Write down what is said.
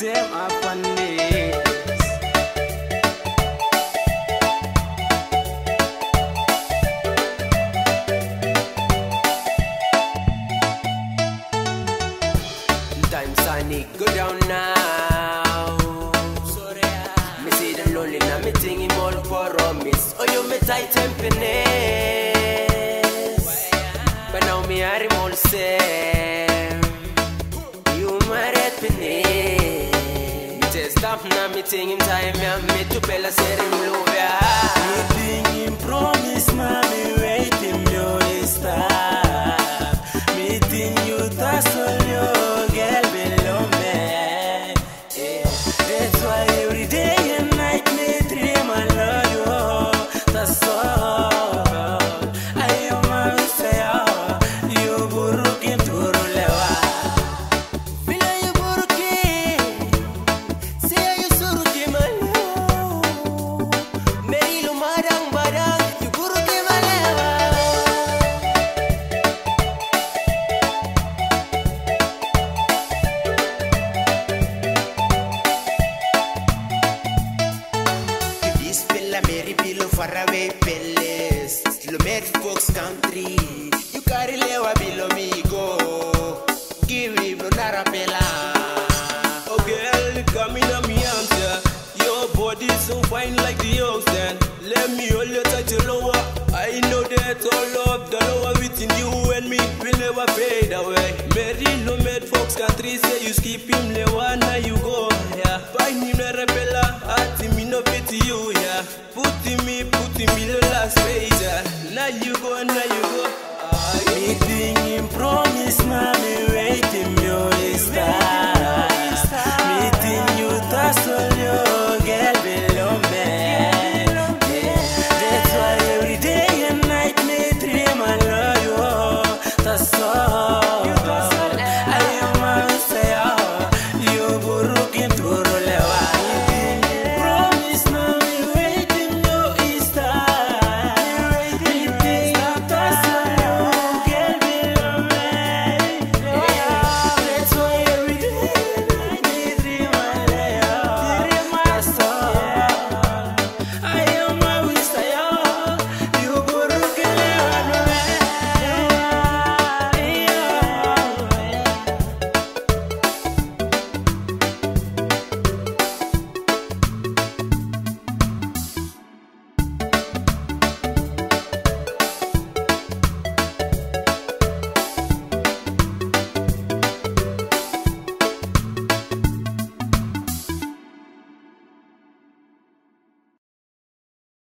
them up on this. Times I go down now. Sorry, me see lonely now me for. Oh, you me. Now me thinking time me and me to bella say him love ya. Meeting him promise, mommy, waiting you this Fox country. You carry lewa below me go. Give him no narapela. Oh girl, come in on me arms, yeah. Your body so fine like the ocean. Let me hold you tight your lower. I know that all of the lower within you and me will never fade away. Mary no made Fox country say you skip him le you go, now you go. Ah, Meeting him promise, man.